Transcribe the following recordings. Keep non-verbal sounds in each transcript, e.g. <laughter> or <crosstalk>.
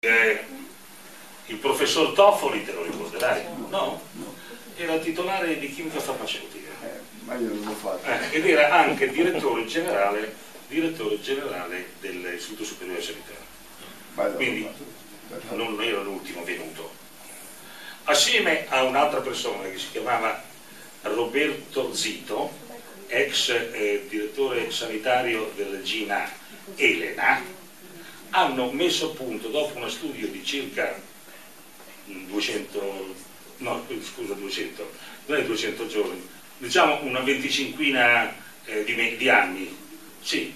Eh, il professor Toffoli, te lo ricorderai? No? Era titolare di chimica farmaceutica. Eh, ma io non l'ho fatto. Eh, ed era anche direttore generale, direttore generale dell'Istituto Superiore Sanitario. Quindi non era l'ultimo venuto. Assieme a un'altra persona che si chiamava Roberto Zito, ex eh, direttore sanitario del GINA Elena, hanno messo a punto, dopo uno studio di circa 200, no scusa 200, non è 200 giorni, diciamo una venticinquina eh, di, di anni, sì,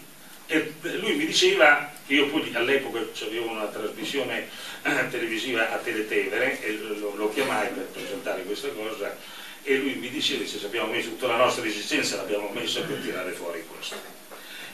e lui mi diceva che io poi all'epoca avevo una trasmissione eh, televisiva a Teletevere e lo, lo chiamai per presentare questa cosa e lui mi diceva se abbiamo messo tutta la nostra esistenza l'abbiamo messa per tirare fuori questo.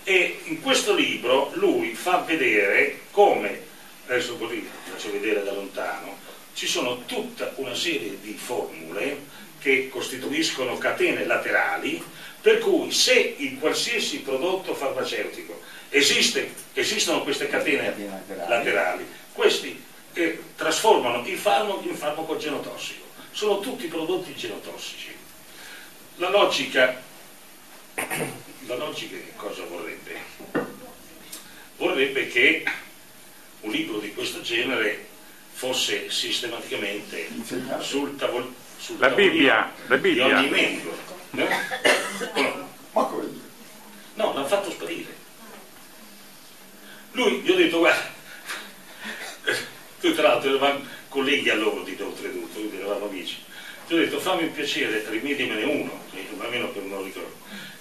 E in questo libro lui fa vedere come, adesso così faccio vedere da lontano, ci sono tutta una serie di formule che costituiscono catene laterali per cui se in qualsiasi prodotto farmaceutico esiste- esistono queste catene Catene laterali. laterali, questi eh, trasformano il farmaco in farmaco genotossico. Sono tutti prodotti genotossici. La logica, la logica che cosa vorrebbe? Vorrebbe che un libro di questo genere fosse sistematicamente sul, tavol- sul La Bibbia, la di Bibbia. ogni medico. no? No? Ma come? No, l'hanno fatto sparire. Lui, gli ho detto, guarda, tu tra l'altro eravamo colleghi allora di oltretutto, quindi eravamo amici. Ti ho detto, fammi un piacere, rimediamene uno, che almeno che non ricordo.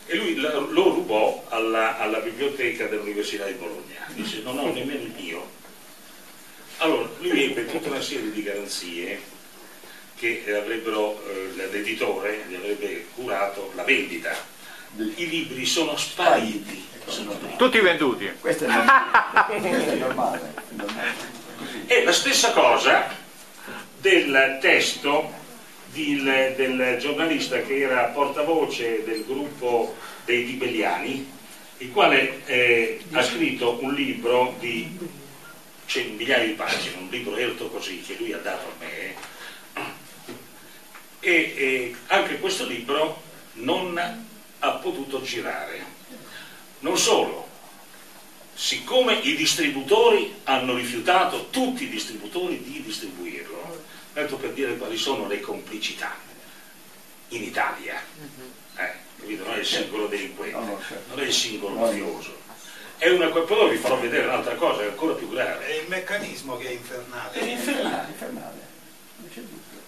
E lui la- lo rubò alla, alla biblioteca dell'Università di Bologna. Dice, non ho nemmeno il mio. Allora, lui ebbe tutta una serie di garanzie che avrebbero, eh, l'editore gli avrebbe curato la vendita. I libri sono spariti. Sono spariti. Tutti venduti. Questo è normale. <laughs> È normale. è normale. E la stessa cosa del testo di- del giornalista che era portavoce del gruppo dei Tibelliani, il quale eh, ha scritto un libro di migliaia di pagine, un libro erto così che lui ha dato a me. E, e anche questo libro non ha potuto girare. Non solo, siccome i distributori hanno rifiutato, tutti i distributori, di distribuirlo, tanto per dire quali sono le complicità in Italia, eh, capito? non è il singolo delinquente, No, no, certo. non è il singolo mafioso. È una, poi vi farò vedere un'altra cosa, è ancora più grave. È il meccanismo che è infernale. È infernale. Infernale. Non c'è dubbio.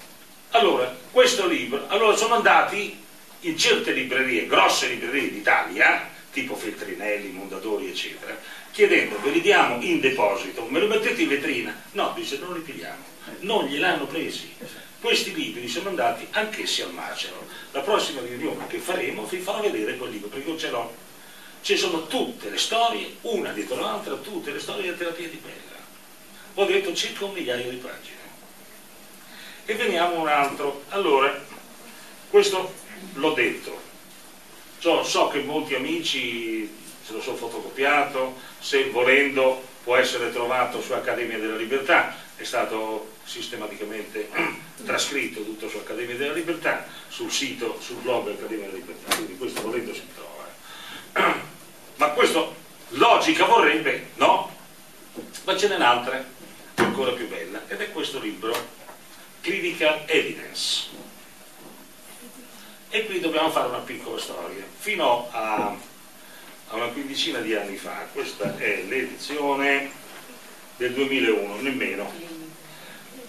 Allora, questo libro, allora sono andati in certe librerie, grosse librerie d'Italia, tipo Feltrinelli, Mondadori, eccetera, chiedendo, ve li diamo in deposito, me lo mettete in vetrina? No, dice, non li pigliamo, non gliel'hanno presi. Questi libri sono andati anch'essi al macero. La prossima riunione che faremo vi farò vedere quel libro, perché io ce l'ho. Ci sono tutte le storie, una dietro l'altra, tutte le storie della terapia di Bella. Ho detto circa un migliaio di pagine. E veniamo a un altro. Allora, questo l'ho detto. So, so che molti amici se lo sono fotocopiato, se volendo può essere trovato su Accademia della Libertà, è stato sistematicamente <clears throat> trascritto tutto su Accademia della Libertà, sul sito, sul blog Accademia della Libertà, quindi questo volendo si trova. <clears throat> Ma questo logica vorrebbe, no? Ma ce n'è un'altra, ancora più bella, ed è questo libro, Clinical Evidence. E qui dobbiamo fare una piccola storia. Fino a, a una quindicina di anni fa, questa è l'edizione del 2001, nemmeno.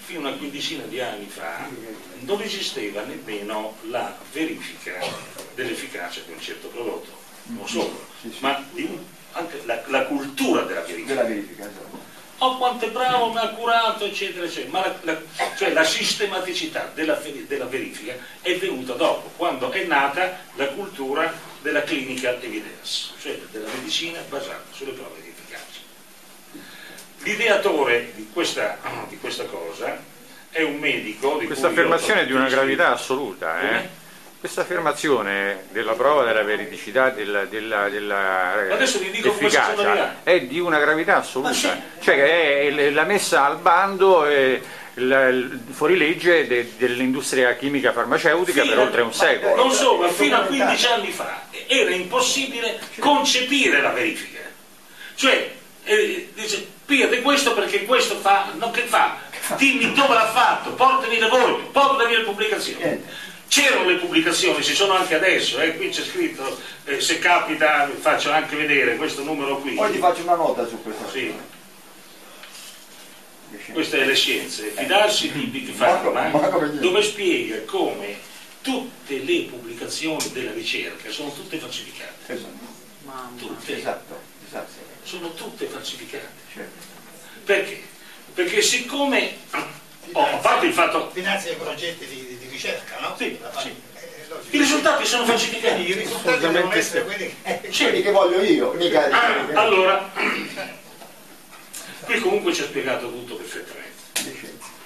Fino a una quindicina di anni fa non esisteva nemmeno la verifica dell'efficacia di un certo prodotto, non solo, Sì, sì. ma anche la, la cultura della verifica Della verifica, esatto. oh quanto è bravo, mi ha curato, eccetera, eccetera. Ma la, la- cioè la sistematicità della, della verifica è venuta dopo, quando è nata la cultura della clinical evidence, cioè della medicina basata sulle prove di efficacia. L'ideatore di questa, di questa cosa è un medico di Questa affermazione è di una gravità assoluta, eh? Questa affermazione della prova della veridicità della, della, della eh, efficacia è di una gravità assoluta, Ma sì. cioè che è la messa al bando eh, il, il fuorilegge de- dell'industria chimica farmaceutica per Fino- oltre un secolo. Non solo, ma fino a 15 anni fa era impossibile concepire la verifica. Cioè, eh, dice, pierde questo perché questo fa, non che fa, dimmi dove l'ha fatto, portami i lavori, portami le pubblicazioni. C'erano le pubblicazioni, ci sono anche adesso, eh, qui c'è scritto, eh, se capita vi faccio anche vedere questo numero qui. Poi ti faccio una nota su questo. Sì, queste è le scienze, fidarsi di Big Pharma, dove spiega come tutte le pubblicazioni della ricerca sono tutte falsificate. Esatto, Tutte, esatto, esatto. sono tutte falsificate. certo. Perché? Perché siccome, oh, a parte il fatto, Finanzia i progetti di, di ricerca, no? Sì, sì. eh, logico. i risultati sono falsificati. i risultati devono essere quelli che... Quelli che voglio io, mica Ah, allora, <clears throat> qui comunque ci ha spiegato tutto perfettamente.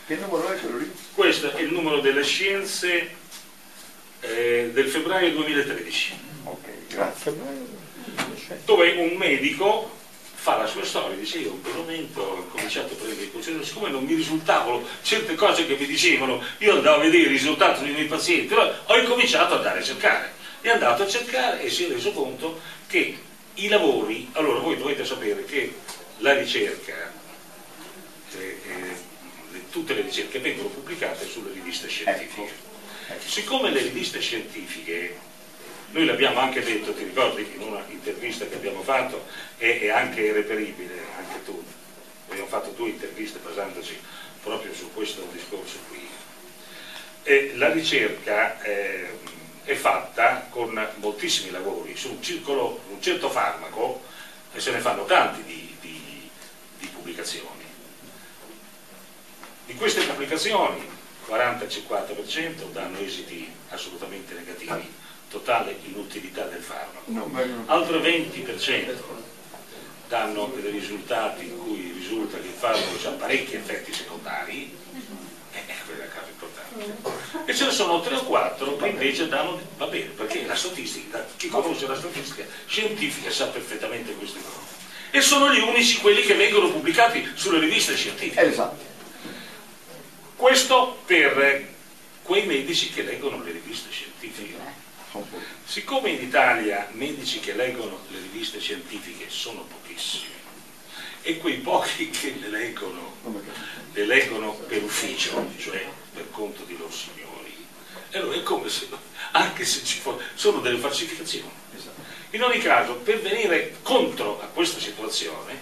Che numero è quello lì? Questo è il numero delle scienze eh, del febbraio 2013. Ok, grazie. dove un medico fa la sua storia, dice io per un momento ho cominciato a prendere in considerazione, siccome non mi risultavano certe cose che mi dicevano, io andavo a vedere i risultati dei miei pazienti, allora ho incominciato ad andare a cercare, è andato a cercare e si è reso conto che i lavori, allora voi dovete sapere che la ricerca, eh, eh, tutte le ricerche vengono pubblicate sulle riviste scientifiche. Siccome le riviste scientifiche noi l'abbiamo anche detto, ti ricordi in una intervista che abbiamo fatto, è, è anche reperibile, anche tu, abbiamo fatto due interviste basandoci proprio su questo discorso qui. E la ricerca eh, è fatta con moltissimi lavori su un, circolo, un certo farmaco, e se ne fanno tanti di, di- di pubblicazioni. Di queste pubblicazioni 40-50% danno esiti assolutamente negativi, totale inutilità del farmaco. Altro 20% danno dei risultati in cui risulta che il farmaco ha parecchi effetti secondari, e quella è la cosa importante. E ce ne sono 3 o 4 che invece danno, va bene, perché la statistica, chi conosce la statistica scientifica sa perfettamente queste cose. E sono gli unici quelli che vengono pubblicati sulle riviste scientifiche. Esatto. Questo per quei medici che leggono le riviste scientifiche. Siccome in Italia medici che leggono le riviste scientifiche sono pochissimi e quei pochi <laughs> che le leggono, le leggono per ufficio, cioè per conto di loro signori, allora è come se, anche se ci fossero, sono delle falsificazioni. In ogni caso, per venire contro a questa situazione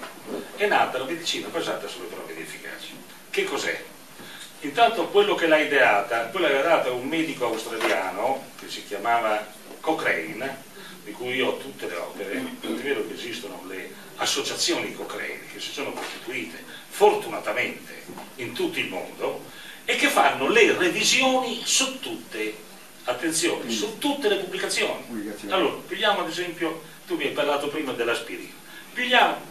è nata la medicina basata sulle prove di efficacia. Che cos'è? Intanto quello che l'ha ideata, quella l'ha data un medico australiano che si chiamava Cochrane, di cui io ho tutte le opere, tant'è vero che esistono le associazioni Cochrane che si sono costituite fortunatamente in tutto il mondo e che fanno le revisioni su tutte, attenzione, su tutte le pubblicazioni. Pubblicazioni. Allora, pigliamo ad esempio, tu mi hai parlato prima dell'aspirina, pigliamo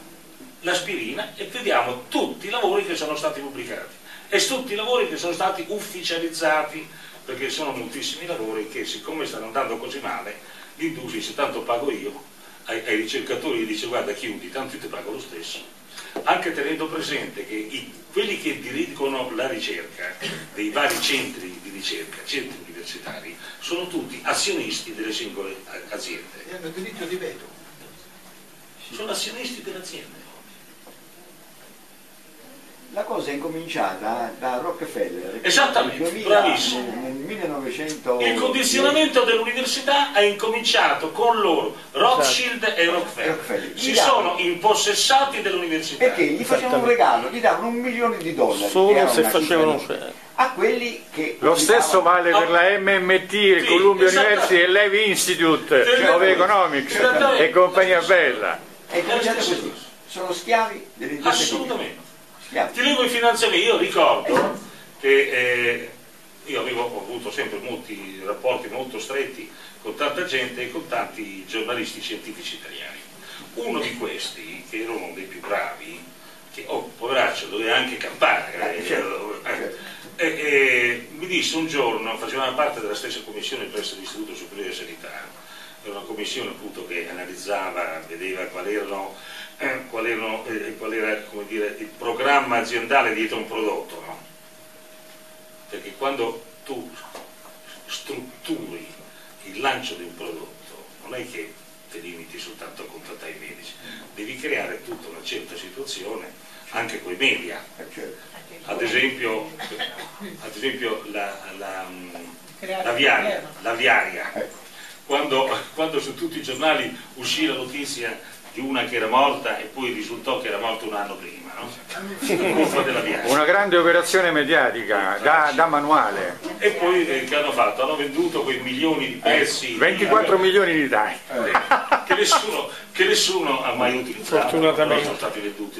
l'aspirina e vediamo tutti i lavori che sono stati pubblicati e tutti i lavori che sono stati ufficializzati, perché sono moltissimi lavori che siccome stanno andando così male, l'Industria dice tanto pago io, ai, ai ricercatori gli dice guarda chiudi, tanto io ti pago lo stesso, anche tenendo presente che i- quelli che dirigono la ricerca dei vari centri di ricerca, centri universitari, sono tutti azionisti delle singole a- aziende, E hanno diritto di veto. sono azionisti delle aziende. La cosa è incominciata da Rockefeller. Esattamente, nel 2000 bravissimo. Nel, nel 1900. Il condizionamento dell'università ha incominciato con loro, Rothschild e Rockefeller. Rockefeller. Si davano- sono impossessati dell'università. Perché gli facevano un regalo, gli davano un milione di dollari. Solo se facevano cifra- uscire. A quelli che. Lo stesso vale per la MMT, il Sì, Columbia. University e l'Evi Institute Sì, of Economics e compagnia bella. È cominciato così. Sono schiavi dell'industria Assolutamente. Ti leggo i finanziamenti, io ricordo che eh, io avevo ho avuto sempre molti rapporti molto stretti con tanta gente e con tanti giornalisti scientifici italiani. Uno di questi, che era uno dei più bravi, che oh, poveraccio, doveva anche campare, eh, certo, eh, certo. eh, eh, mi disse un giorno, facevamo parte della stessa commissione presso l'Istituto Superiore di Sanità, una commissione appunto che analizzava, vedeva qual, erano, eh, qual, erano, eh, qual era dire, il programma aziendale dietro un prodotto, no? Perché quando tu strutturi il lancio di un prodotto, non è che ti limiti soltanto a contattare i medici, devi creare tutta una certa situazione anche con i media. Eh, certo. Ad esempio, <laughs> ad esempio la, la, la, viaria, la viaria. Quando, quando su tutti i giornali uscì la notizia di una che era morta e poi risultò che era morta un anno prima, no? Una grande operazione mediatica da, da manuale. E poi eh, che hanno fatto? Hanno venduto quei milioni di pezzi 24 di, milioni di Italia. eh, che, nessuno, che nessuno ha mai utilizzato. Fortunatamente. Sono stati venduti.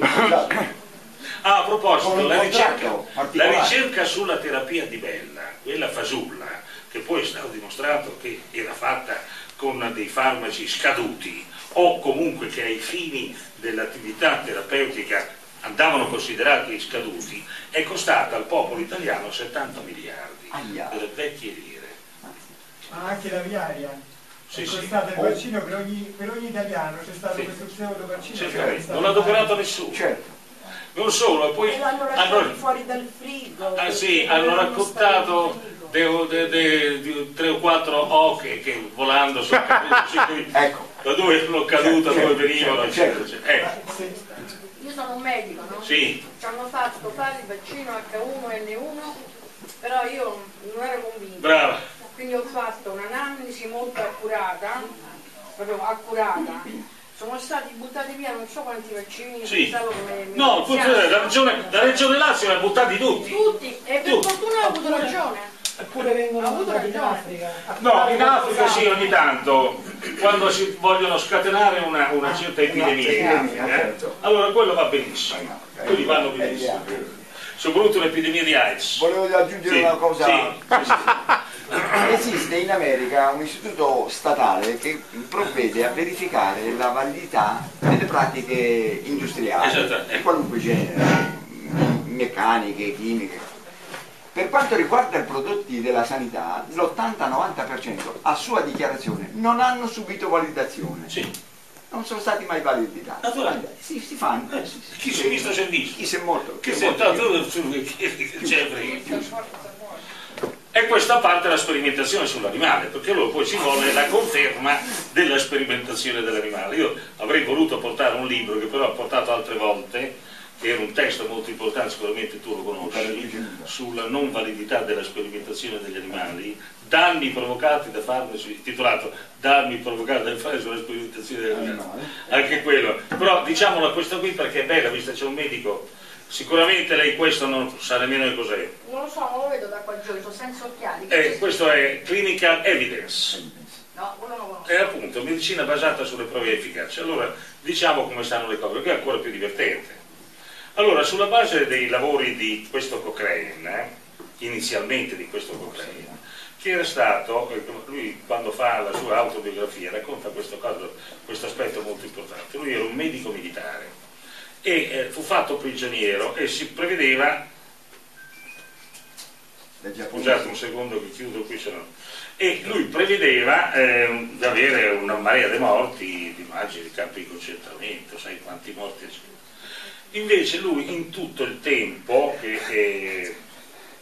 Ah, a proposito, la ricerca, la ricerca sulla terapia di Bella, quella fasulla, che poi è stato dimostrato che era fatta con dei farmaci scaduti o comunque che ai fini dell'attività terapeutica andavano considerati scaduti, è costata al popolo italiano 70 miliardi Aia. delle vecchie lire. Ma anche la viaria. Sì, è sì. costato il Oh. vaccino per ogni, per ogni italiano, c'è stato Sì. questo pseudo vaccino. Sì, stato non l'ha adoperato nessuno. Certo. Non solo, e poi E l'hanno lasciato hanno, fuori dal frigo. ah, sì, hanno raccontato tre o quattro oche che volando sono <laughs> cadute, Ecco. da dove erano cadute, da dove venivano, certo, eccetera, eccetera. Eh. Io sono un medico, no? sì, Ci hanno fatto fare il vaccino H1N1, però io non ero convinta. brava. Quindi ho fatto un'analisi molto accurata, proprio accurata. Sono stati buttati via non so quanti vaccini, Sì. come No, funziona, la regione, la regione Lazio li ha buttati tutti. Tutti, e per Tutti. fortuna ho avuto ragione. Eppure vengono mandati in. Africa. No, in Africa sì, ogni tanto, quando si vogliono scatenare una, una certa epidemia Africa, certo. allora quello va benissimo, quelli vanno benissimo. Soprattutto l'epidemia di AIDS. Volevo aggiungere Sì, una cosa. sì, sì, sì. <coughs> Esiste in America un istituto statale che provvede a verificare la validità delle pratiche industriali di eh. qualunque genere, meccaniche, chimiche. Per quanto riguarda i prodotti della sanità, l'80-90% a sua dichiarazione non hanno subito validazione, Sì. non sono stati mai validati. Naturale. Si, si fanno. eh, si- si- Chi si è visto si è visto. Chi si è morto? Chi è sei morto? c'è. E questa parte è la sperimentazione sull'animale, perché allora poi ci vuole la conferma della sperimentazione dell'animale. Io avrei voluto portare un libro che però ho portato altre volte, era un testo molto importante, sicuramente tu lo conosci, sulla non validità della sperimentazione degli animali, danni provocati da farmaci, titolato Danni provocati da farmaci sulla sperimentazione degli animali. Anche quello. Però diciamolo a questo qui perché è bella, visto che c'è un medico, sicuramente lei questo non sa nemmeno che cos'è. Non lo so, non lo vedo da qua giù, sono senza occhiali. Eh, questo è clinical evidence, No, è appunto medicina basata sulle prove efficaci. Allora diciamo come stanno le cose, che è ancora più divertente. Allora, sulla base dei lavori di questo Cochrane, eh, inizialmente di questo Cochrane, che era stato, eh, lui quando fa la sua autobiografia racconta questo, caso- questo aspetto molto importante, lui era un medico militare e eh, fu fatto prigioniero e si prevedeva Scusate giapponese. un secondo che chiudo qui, se no. E lui prevedeva eh, di avere una marea di morti, di immagini di campi di concentramento, sai quanti morti c'è. Invece lui in tutto il tempo che, che-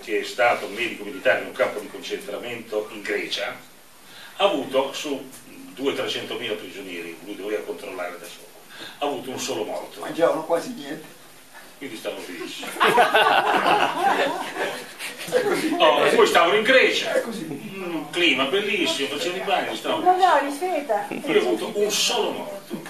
che è stato medico militare in un campo di concentramento in Grecia, ha avuto su 200-300 mila prigionieri, lui doveva controllare da solo, ha avuto un solo morto, Mangiavano quasi niente. quindi stavano benissimo. Oh, e poi stavano in Grecia, un clima bellissimo, facevano i bagni, stavano No, no, rispetta. Lui ha avuto un solo morto.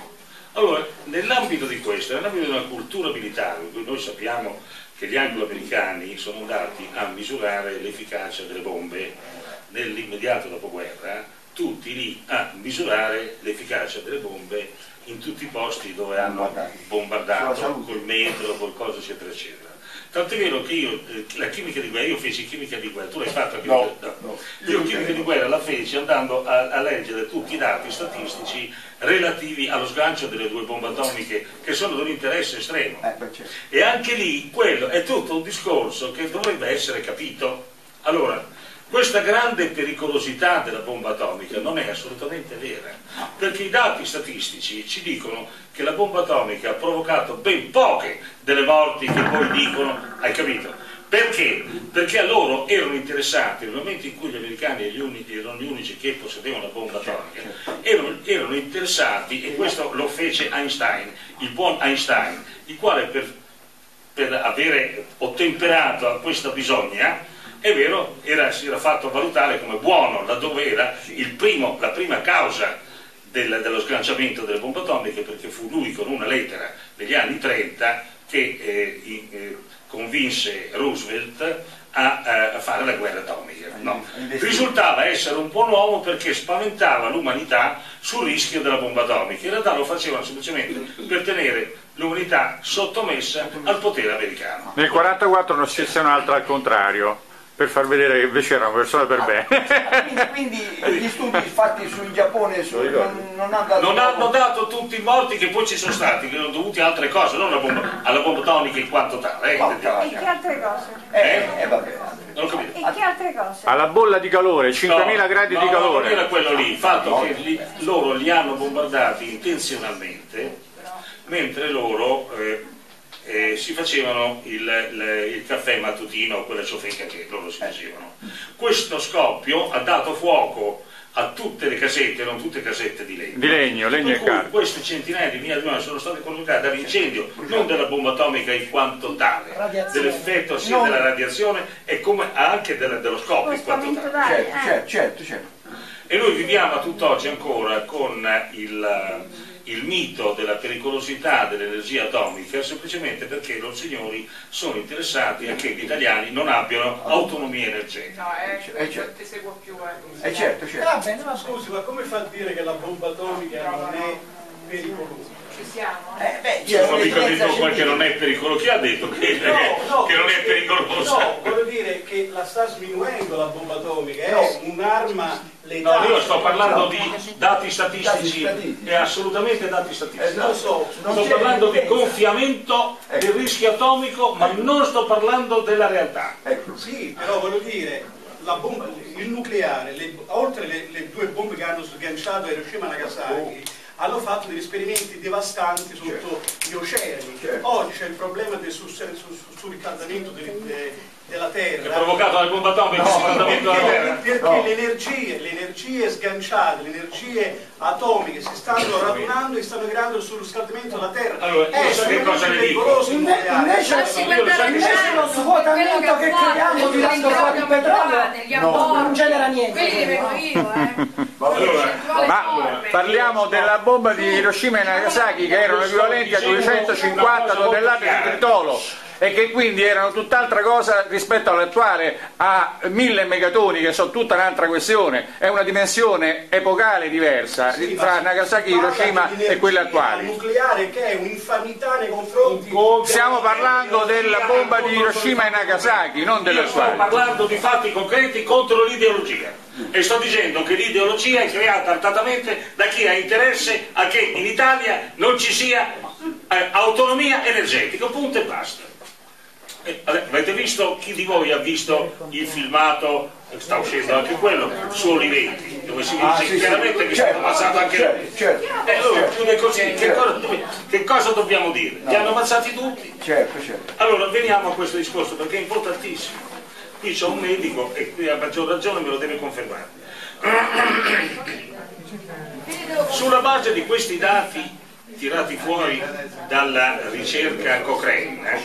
Allora, nell'ambito di questo, nell'ambito di una cultura militare, in cui noi sappiamo che gli anglo-americani sono andati a misurare l'efficacia delle bombe nell'immediato dopoguerra, tutti lì a misurare l'efficacia delle bombe in tutti i posti dove hanno bombardato, col metro, col coso, eccetera, eccetera. Tant'è vero che io, eh, la chimica di guerra, io feci chimica di guerra, tu l'hai fatta? No, chimica- no. Io chimica di guerra la feci andando a, a leggere tutti i dati statistici relativi allo sgancio delle due bombe atomiche che sono di un interesse estremo. Eh, beh, certo. E anche lì quello è tutto un discorso che dovrebbe essere capito Allora, questa grande pericolosità della bomba atomica non è assolutamente vera, perché i dati statistici ci dicono che la bomba atomica ha provocato ben poche delle morti che poi dicono, hai capito? Perché? Perché a loro erano interessati, nel momento in cui gli americani erano gli unici, che possedevano la bomba atomica, erano, erano interessati, e questo lo fece Einstein, il buon Einstein, il quale per, per avere ottemperato a questa bisogna, è vero, era, si era fatto valutare come buono, laddove era il primo, la prima causa del- dello sganciamento delle bombe atomiche, perché fu lui con una lettera negli anni 30 che eh, i- eh, convinse Roosevelt a, eh, a fare la guerra atomica. No. Risultava essere un buon uomo perché spaventava l'umanità sul rischio della bomba atomica. In realtà lo facevano semplicemente per tenere l'umanità sottomessa al potere americano. Nel 1944 ne scelse un'altra al contrario, per far vedere che invece era una persona per bene. Quindi, quindi gli studi fatti sul Giappone su- non, non hanno dato Non hanno dato tutti i morti che poi ci sono stati, che erano dovuti a altre cose, non alla bomba, alla bomba atomica in quanto tale. eh, intendiamo. E che altre cose? Eh, eh, vabbè. Non ho capito. E che altre cose? Alla bolla di calore, 5.000 gradi no, di no, non calore. era quello lì, il fatto che li- loro li hanno bombardati intenzionalmente, mentre loro eh, eh, si facevano il, il- il caffè mattutino o quella ciofeca che loro si facevano. Questo scoppio ha dato fuoco a tutte le casette, non tutte casette di legno. Di legno, legno e cui carta. queste centinaia di migliaia di persone sono state collocate dall'incendio, non della bomba atomica in quanto tale, Radiazione. dell'effetto sia Non- della radiazione e come anche della- dello scoppio in quanto tale. Certo, eh. certo, certo, certo. E noi viviamo a tutt'oggi ancora con il, il mito della pericolosità dell'energia atomica semplicemente perché i loro signori sono interessati a che gli italiani non abbiano autonomia energetica. No, eh, Eh, certo. ti seguo più. Eh. Eh certo, certo. Va bene, ma scusi, ma come fa a dire che la bomba atomica non è pericolosa? Ci siamo? Eh, beh, Io c'è non ho mica detto qua che non è pericoloso, chi ha detto che, che non è pericolosa? No, voglio dire che la sta sminuendo la bomba atomica, è No. un'arma No, letale. io sto parlando di dati statistici, è assolutamente dati statistici. Esatto. Non so, non Sto parlando di gonfiamento Ecco. del rischio atomico, ma non sto parlando della realtà. Ecco. Sì, però voglio dire, la bomba, il nucleare, le- oltre le, le due bombe che hanno sganciato Hiroshima e Nagasaki, hanno fatto degli esperimenti devastanti sotto gli oceani. Certo. Oggi c'è il problema del surriscaldamento del- de- della Che è Terra. provocato dal bomba atomica, il riscaldamento della terra. Perché No. Le energie, sganciate, le energie atomiche si stanno radunando e stanno creando il surriscaldamento della Terra. Allora, è che cosa le dico. Inve- invece, Io lo che svuotamento che creiamo tirando fuori il petrolio, no, non genera niente. Quelli li vedo io, eh. Allora, Ma parliamo della bomba di Hiroshima e Nagasaki che erano equivalenti a 250 tonnellate di tritolo e che quindi erano tutt'altra cosa rispetto all'attuale a 1000 megatoni che sono tutta un'altra questione, è una dimensione epocale diversa Sì, tra Nagasaki, Hiroshima e quelle attuali. nucleare che è un'infamità nei confronti Stiamo parlando della bomba di Hiroshima e Nagasaki, non delle sto attuali. parlando di fatti concreti contro l'ideologia e sto dicendo che l'ideologia è creata artatamente da chi ha interesse a che in Italia non ci sia eh, autonomia energetica, punto e basta. Eh, avete visto, chi di voi ha visto il filmato, sta uscendo anche quello, su Olivetti, dove si Ah, dice sì, sì. chiaramente che è Certo, stato ammazzato anche lui. certo, certo, E allora certo. chiude così, che cosa, che cosa dobbiamo dire? Li hanno ammazzati tutti? certo, certo. Allora veniamo a questo discorso perché è importantissimo. Qui c'è un medico e qui a maggior ragione me lo deve confermare. <coughs> Sulla base di questi dati tirati fuori dalla ricerca Cochrane, eh,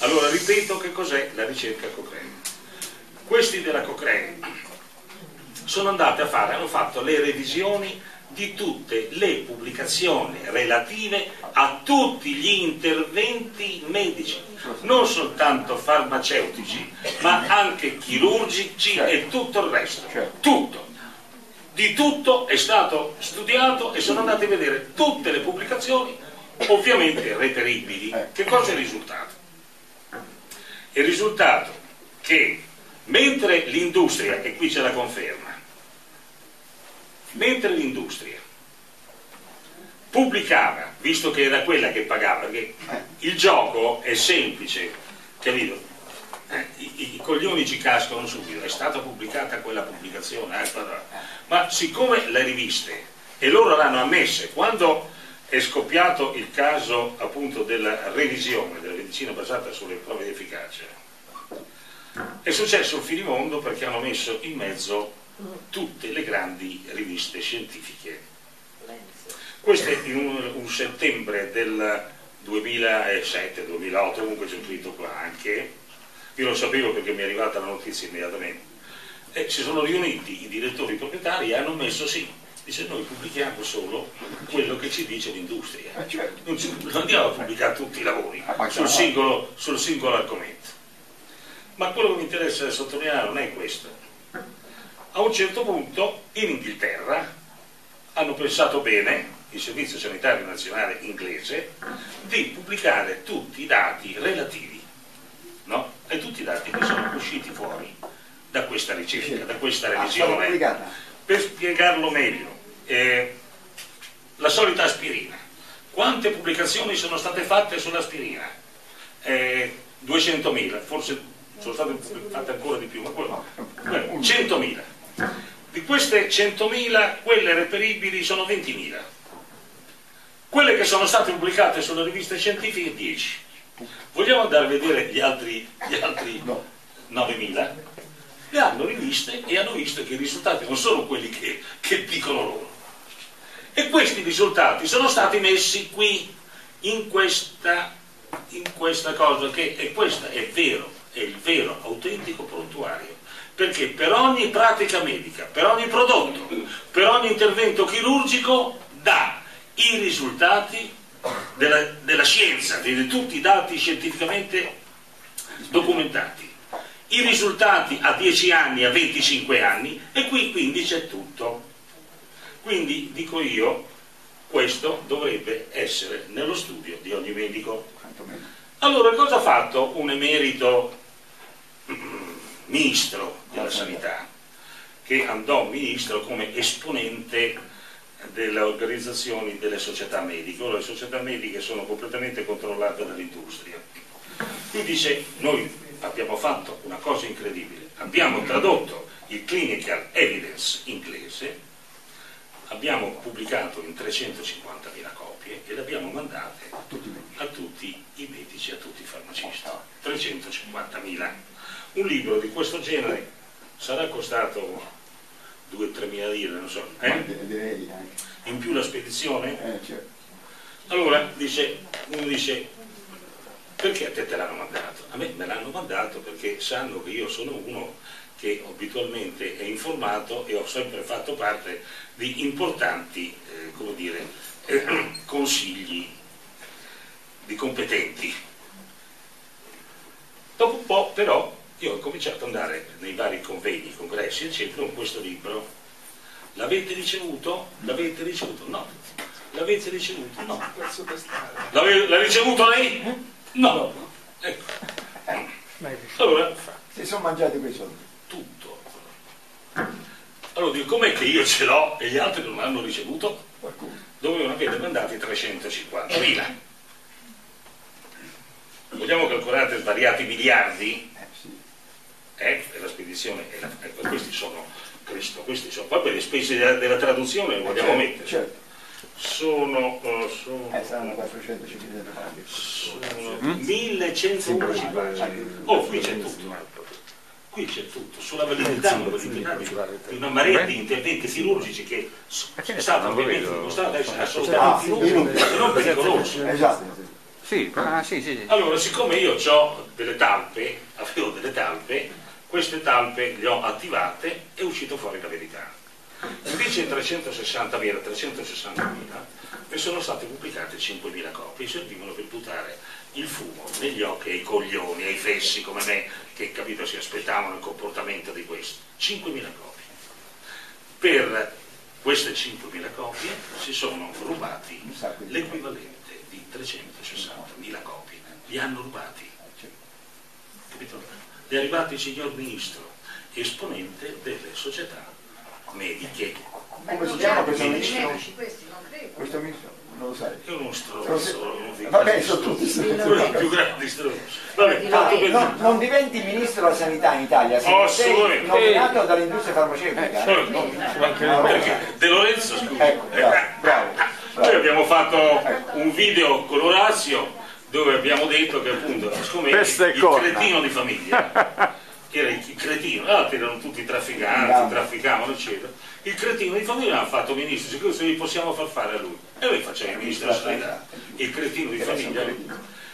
allora ripeto che cos'è la ricerca Cochrane. Questi della Cochrane sono andati a fare, hanno fatto le revisioni di tutte le pubblicazioni relative a tutti gli interventi medici, non soltanto farmaceutici, ma anche chirurgici Certo. e tutto il resto. Certo. Tutto. Di tutto è stato studiato e sono andati a vedere tutte le pubblicazioni, ovviamente reperibili. Eh. Che cosa è il risultato? Il risultato che mentre l'industria, e qui c'è la conferma, mentre l'industria pubblicava, visto che era quella che pagava, perché il gioco è semplice, capito? Eh, I, i coglioni ci cascano subito, è stata pubblicata quella pubblicazione, eh, ma siccome le riviste, e loro l'hanno ammesse, quando è scoppiato il caso appunto della revisione della medicina basata sulle prove di efficacia, è successo il finimondo perché hanno messo in mezzo tutte le grandi riviste scientifiche. Questo è in un, un settembre del 2007-2008, comunque c'è scritto qua anche, io lo sapevo perché mi è arrivata la notizia immediatamente, e si sono riuniti i direttori proprietari e hanno messo sì, dice noi pubblichiamo solo quello che ci dice l'industria, Eh, certo. non, ci- non andiamo a pubblicare tutti i lavori Ah, sul singolo, sul singolo argomento. Ma quello che mi interessa sottolineare non è questo. A un certo punto in Inghilterra hanno pensato bene, il Servizio Sanitario Nazionale inglese, di pubblicare tutti i dati relativi no? e tutti i dati che sono usciti fuori da questa ricerca, da questa Ah, revisione. Per spiegarlo meglio, eh, la solita aspirina. Quante pubblicazioni sono state fatte sull'aspirina? Eh, 200.000, forse sono state fatte ancora di più, ma quello, quello, 100.000. Di queste 100.000, quelle reperibili sono 20.000. Quelle che sono state pubblicate sulle riviste scientifiche, 10. Vogliamo andare a vedere gli altri, gli altri 9.000? Le hanno riviste e hanno visto che i risultati non sono quelli che, che dicono loro. E questi risultati sono stati messi qui, in questa, in questa cosa, che e questo è vero, è il vero, autentico prontuario. Perché per ogni pratica medica, per ogni prodotto, per ogni intervento chirurgico dà i risultati della, della scienza, di tutti i dati scientificamente documentati i risultati a 10 anni, a 25 anni e qui quindi c'è tutto. Quindi dico io, questo dovrebbe essere nello studio di ogni medico. Allora cosa ha fatto un emerito ministro della sanità che andò ministro come esponente delle organizzazioni delle società mediche? Ora le società mediche sono completamente controllate dall'industria. Lui dice, noi abbiamo fatto una cosa incredibile, abbiamo tradotto il clinical evidence inglese, abbiamo pubblicato in 350.000 copie e le abbiamo mandate a tutti i medici, a tutti i farmacisti. 350.000. Un libro di questo genere sarà costato 2-3 mila lire, non so, eh? in più la spedizione. Eh, certo. Allora dice, uno dice, perché a te te l'hanno mandato? A me me l'hanno mandato perché sanno che io sono uno che abitualmente è informato e ho sempre fatto parte di importanti, eh, come dire, eh, <clears throat> consigli di competenti. Dopo un po' però io ho cominciato ad andare nei vari convegni, congressi, eccetera, con questo libro. L'avete ricevuto? L'avete ricevuto? No. L'avete ricevuto? No. L'ha ricevuto lei? No. Ecco. Allora, Si sono mangiati quei soldi. Allora dico, com'è che io ce l'ho e gli altri non l'hanno ricevuto? Dovevano avere mandati 350.000. Vogliamo calcolare svariati miliardi? Eh. Eh, la spedizione, la- ecco, questi sono, Cristo, questi sono, poi per le spese della, della traduzione le vogliamo certo, mettere. Certo. Sono, eh, sono, Eh, saranno 400-500 paghe. sono 1115 pagine. Oh, qui c'è tutto. Qui c'è tutto, sulla validità, non di una marea di interventi chirurgici che sono stati ovviamente dimostrati essere Ah, assolutamente inutili, se non pericolosi. Esatto. Sì, ah, sì, sì. Allora, siccome io ho delle talpe, avevo delle talpe, queste talpe le ho attivate e è uscito fuori la verità. Invece 360.000, 360.000 ne sono state pubblicate 5.000 copie e servivano per buttare il fumo negli occhi ai coglioni, ai fessi come me, che capito si aspettavano il comportamento di questo. 5.000 copie. Per queste 5.000 copie si sono rubati l'equivalente di 360.000 copie. Li hanno rubati. Capito? È arrivato il signor Ministro, esponente delle società mediche. Come si chiama questo ministro? Questo ministro? Non lo sai. È uno stronzo. Vabbè, stronzo. sono tutti stronzi. Dei più grandi stronzi. Vabbè, per No, non diventi ministro della sanità in Italia se Oh, non sei nominato dall'industria farmaceutica. Eh, eh. certo. Perché De Lorenzo, scusa. Ecco, bravo, bravo, Noi abbiamo fatto un video con Orazio dove abbiamo detto che appunto, siccome il corna. cretino di famiglia, <laughs> era il cretino, altri erano tutti trafficanti, trafficavano, eccetera. Il cretino di famiglia l'hanno fatto ministro, siccome se gli possiamo far fare a lui. E noi facciamo il ministro della sanità, il cretino di famiglia.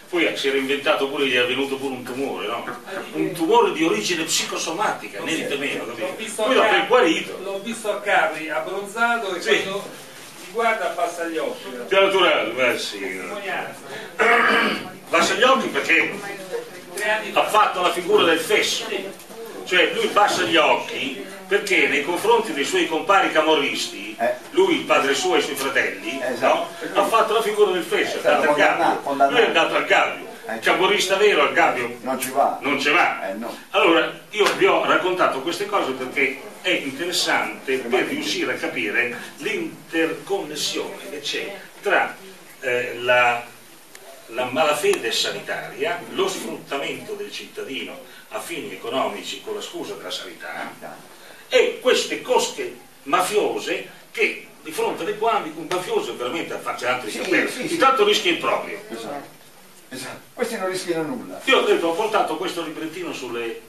Poi si era inventato pure, gli è venuto pure un tumore, no? Un tumore di origine psicosomatica, niente meno, capito? Poi è guarito. l'ho visto a Carri, abbronzato e Sì. quando ti guarda passa gli occhi. Più naturale, beh sì. Basta gli occhi perché ha fa. fatto la figura del fesso, cioè lui bassa gli occhi perché nei confronti dei suoi compari camorristi, Eh. lui, il padre suo e i suoi fratelli, Esatto. no? ha fatto la figura del fesso, è andato al gabbio. Lui è andato al gabbio, Eh. camorrista vero al gabbio Non ci va. non ce va. Eh, no. Allora, io vi ho raccontato queste cose perché è interessante per riuscire a capire l'interconnessione che c'è tra eh, la, la malafede sanitaria, lo sfruttamento del cittadino a fini economici con la scusa della sanità e queste cosche mafiose che di fronte alle quali un mafioso veramente a farci altri Sì, sapere, sì, sì. intanto rischia il proprio. Esatto. Esatto. Questi non rischiano nulla. Io ho detto, ho portato questo librettino sulle,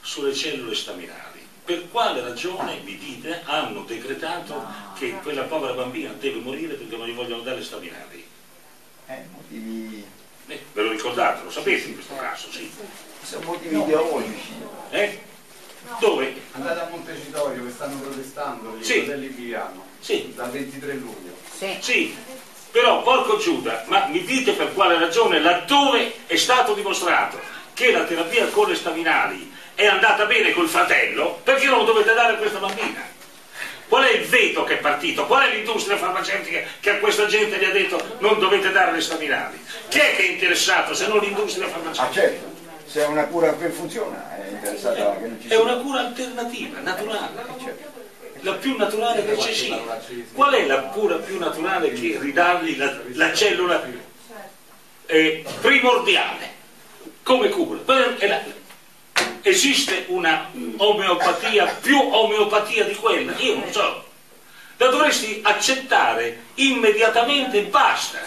sulle cellule staminali. Per quale ragione, mi dite, hanno decretato che quella povera bambina deve morire perché non gli vogliono dare le staminali? Eh, motivi, Eh, ve lo ricordate, lo sapete in questo caso, sì. sono motivi ideologici. Eh? Dove? Andate a Montecitorio che stanno protestando gli Sì. fratelli Biliano Sì, dal 23 luglio. sì. Però, porco Giuda, ma mi dite per quale ragione, laddove è stato dimostrato che la terapia con le staminali è andata bene col fratello, perché non lo dovete dare a questa bambina? Qual è il veto che è partito? Qual è l'industria farmaceutica che a questa gente gli ha detto non dovete dare le staminali? Chi è che è interessato se non l'industria Ah farmaceutica? certo, se è una cura che funziona è interessata che non ci È sia. una cura alternativa, naturale. Certo. La più naturale che ci sia. Qual è la cura più naturale che ridargli la, la cellula eh, primordiale come cura? È esiste una omeopatia più omeopatia di quella? Io non so. La dovresti accettare immediatamente e basta.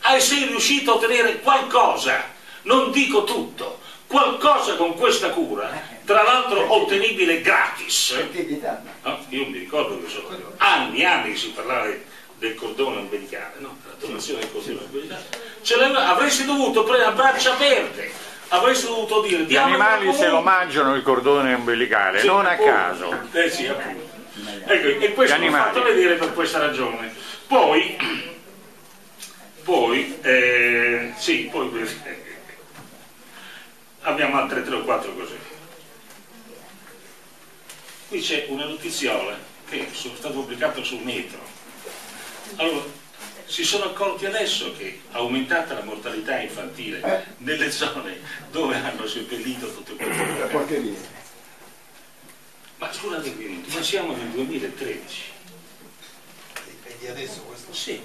Ah, sei riuscito a ottenere qualcosa, non dico tutto, qualcosa con questa cura, tra l'altro ottenibile gratis. No, io mi ricordo che sono anni e anni che si parlava del cordone ombelicale, no? la donazione del cordone ombelicale. L'ave- avresti dovuto prendere a braccia aperte, avresti dovuto dire Gli animali se lo mangiano il cordone umbilicale, non a caso. Eh sì, appunto. Ecco, e questo l'ho fatto vedere per questa ragione. Poi, <clears throat> poi, eh, sì, poi abbiamo altre tre o quattro cose. Qui c'è una notiziola che è stata pubblicata sul metro. Allora, si sono accorti adesso che è aumentata la mortalità infantile nelle zone dove hanno seppellito tutte quelle La porcheria. ma scusate un minuto, ma siamo nel 2013. E di adesso questo Sì.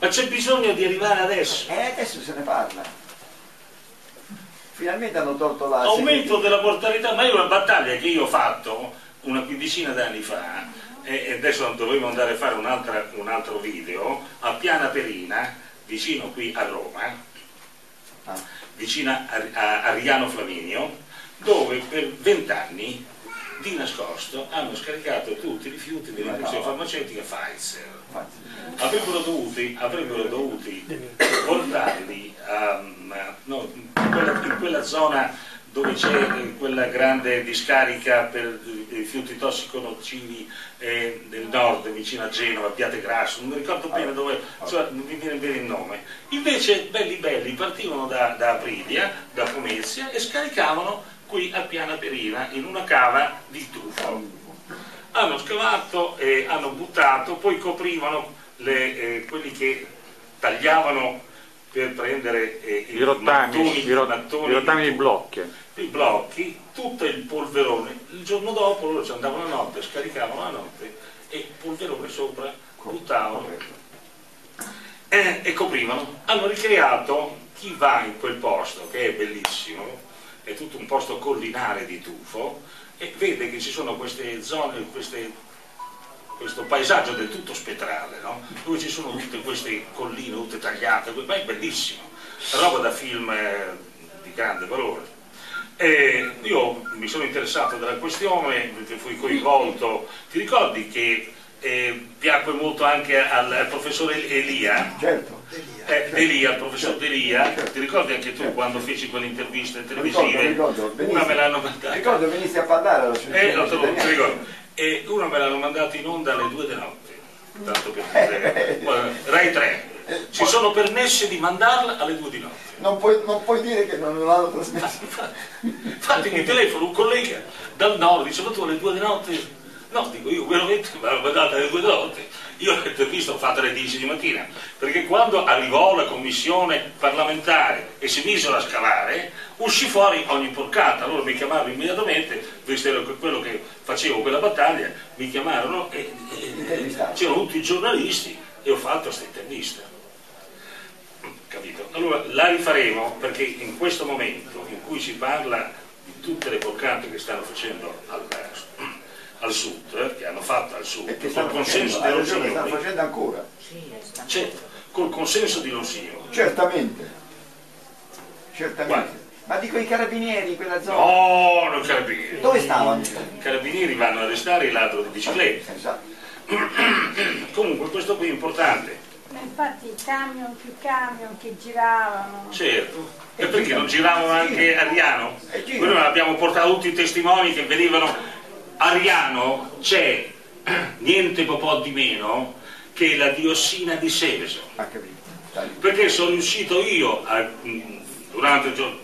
Ma c'è bisogno di arrivare adesso. E adesso se ne parla. Finalmente hanno tolto la Aumento della mortalità, ma è una battaglia che io ho fatto una quindicina d'anni fa e adesso dovevo andare a fare un'altra- un altro video a Piana Perina, vicino qui a Roma, Ah. vicino a, a, a Riano Flaminio, dove per vent'anni di nascosto hanno scaricato tutti i rifiuti dell'industria farmaceutica Pfizer. avrebbero dovuti, avrebbero dovuti portarli a- no, in, quella, in quella zona dove c'è eh, quella grande discarica per i rifiuti tossico-nocivi eh, del nord, vicino a Genova, Piate Grasso, non mi ricordo bene dove, cioè, non mi viene bene il nome. Invece belli belli partivano da, da Aprilia, da Pomezia e scaricavano qui a Piana Perina in una cava di tufo hanno scavato e hanno buttato, poi coprivano le, eh, quelli che tagliavano per prendere eh, I rottami, mattoni, i, ro- mattoni i rottami di blocchi. i blocchi, tutto il polverone. Il giorno dopo loro ci andavano la notte, scaricavano la notte e il polverone sopra buttavano eh, e coprivano. Hanno ricreato chi va in quel posto, che è bellissimo, è tutto un posto collinare di tufo, e vede che ci sono queste zone, queste- questo paesaggio del tutto spettrale, no? dove ci sono tutte queste colline tutte tagliate, ma è bellissimo, roba da film eh, di grande valore. E io mi sono interessato della questione, fui coinvolto, ti ricordi che eh, piacque molto anche al, al professore Elia? Certo. Eh, Delia, il professor Delia, Certo. ti ricordi anche tu Certo. quando feci quelle interviste Ricordo, televisive? ricordo, Una me l'hanno mandata. Ricordo venisti a parlare alla Eh, ti ricordo. E una me l'hanno mandata in onda alle due di notte. Tanto per dire. Guarda, Rai 3. Si sono permessi di mandarla alle due di notte. Non puoi, non puoi dire che non l'hanno trasmesso. <laughs> Infatti mi telefono un collega dal nord, dice ma tu alle due di notte? No, dico io veramente me l'hanno mandata alle due di notte. Io l'intervista l'ho fatta alle 10 di mattina, perché quando arrivò la commissione parlamentare e si misero a scalare, uscì fuori ogni porcata. Allora mi chiamarono immediatamente, visto quello che facevo quella battaglia, mi chiamarono e, e- c'erano tutti i giornalisti e ho fatto questa intervista. Capito? Allora la rifaremo perché in questo momento in cui si parla di tutte le porcate che stanno facendo al, al sud, eh, che hanno fatto al sud, E che col stanno consenso facendo, di ragione, stanno facendo ancora. certo, col consenso di Rosino. Certamente. Certamente. Guarda. Ma dico i carabinieri in quella zona. No, non carabinieri. Dove stavano? I carabinieri vanno a arrestare il ladro di bicicletta. Esatto. <clears throat> Comunque questo qui è importante, Ma infatti camion più camion che giravano. certo. E perché non giravano anche a Riano? Noi abbiamo portato tutti i testimoni che venivano a Riano c'è <clears throat> niente po' di meno che la diossina di Seveso. Perché sono riuscito io a- mh, durante il giorno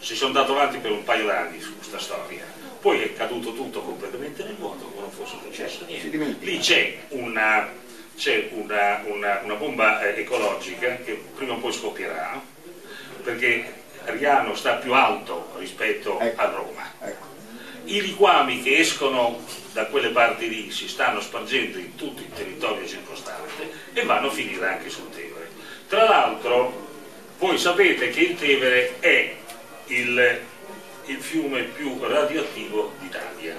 si sono dato avanti per un paio d'anni su questa storia poi è caduto tutto completamente nel vuoto come non fosse successo Si niente lì c'è una c'è una, una- una bomba eh, ecologica che prima o poi scoppierà perché Riano sta più alto rispetto Ecco. a Roma Ecco. I liquami che escono da quelle parti lì si stanno spargendo in tutto il territorio circostante e vanno a finire anche sul Tevere. Tra l'altro, voi sapete che il Tevere è il, il fiume più radioattivo d'Italia.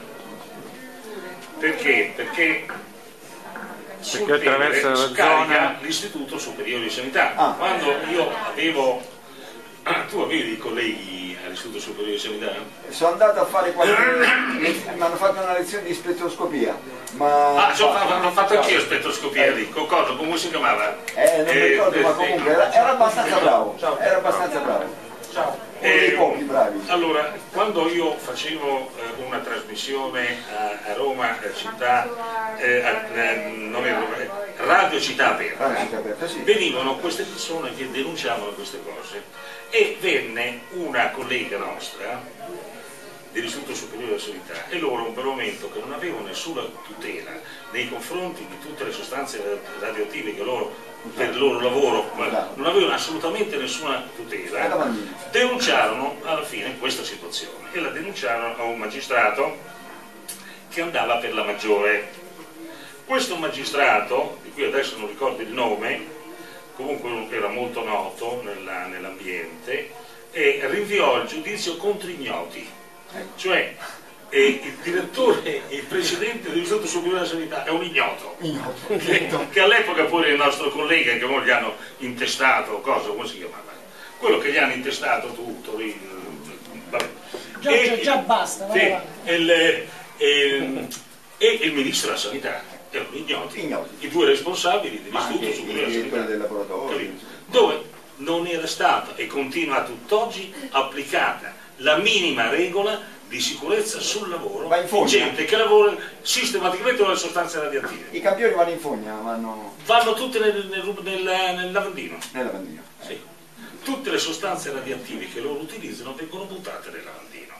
Perché? Perché sul Perché attraversa Tevere la scarica zona- l'Istituto Superiore di Sanità. Ah. Quando io avevo... Tu avevi dei colleghi all'Istituto Superiore di Sanità? Sono andato a fare qualche... mi hanno fatto una lezione di spettroscopia. Ma... Ah, ci ho fatto, anch'io spettroscopia lì, con cosa? Come si chiamava? Eh, non mi Eh, ricordo, ma eh, comunque era, era abbastanza bravo. Era abbastanza bravo. Ciao. Uno dei Eh, pochi bravi. Allora, quando io facevo eh, una trasmissione a, a Roma, eh, città, eh, a- eh, non è Roma, eh, Radio Città Aperta, Radio Città Aperta, sì. venivano queste persone che denunciavano queste cose e venne una collega nostra dell'Istituto Superiore della Sanità e loro per un momento che non avevano nessuna tutela nei confronti di tutte le sostanze radioattive che loro per il loro lavoro ma non avevano assolutamente nessuna tutela denunciarono alla fine questa situazione e la denunciarono a un magistrato che andava per la maggiore. Questo magistrato, di cui adesso non ricordo il nome, comunque era molto noto nella- nell'ambiente, e rinviò il giudizio contro ignoti, cioè il direttore, il presidente dell'Istituto Superiore della Sanità è un ignoto. Che, che all'epoca pure il nostro collega che ora gli hanno intestato cosa come si chiamava? Quello che gli hanno intestato tutto vabbè. Già, E- già, basta, sì, il, e, e il ministro della sanità erano ignoti, Ignoti. i due responsabili dell'istituto superiore laboratorio. Dove non era stata e continua a tutt'oggi applicata la minima regola di sicurezza sul lavoro Va in fogna. gente che lavora sistematicamente con le sostanze radioattive. I campioni vanno in fogna, vanno Vanno tutte nel, nel, nel- nel lavandino. nel lavandino. Sì. Tutte le sostanze radioattive che loro utilizzano vengono buttate nel lavandino.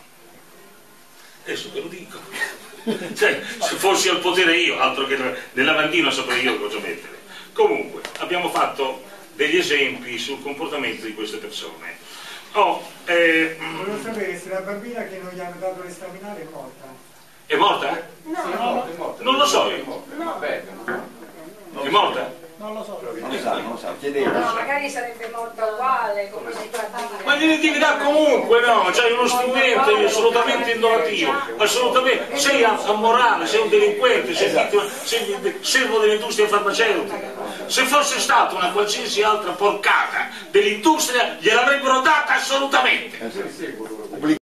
Adesso ve lo dico. <laughs> Cioè, se fossi al potere io, altro che nel lavandino saprei io cosa mettere. Comunque, abbiamo fatto degli esempi sul comportamento di queste persone. Oh, eh, Volevo sapere se la bambina che non gli hanno dato le staminali è morta. è morta? No, È morto, è morto. Non lo so io. No? È morta? Non lo so. Non lo sa, non lo sa, chiedevo. No, magari sarebbe morta uguale, come si fa dire. Ma gliene devi dare comunque, no? C'hai uno strumento assolutamente innovativo, assolutamente. Sei amorale, sei un delinquente, sei, vittima, sei servo dell'industria farmaceutica. Se fosse stata una qualsiasi altra porcata dell'industria gliel'avrebbero data assolutamente.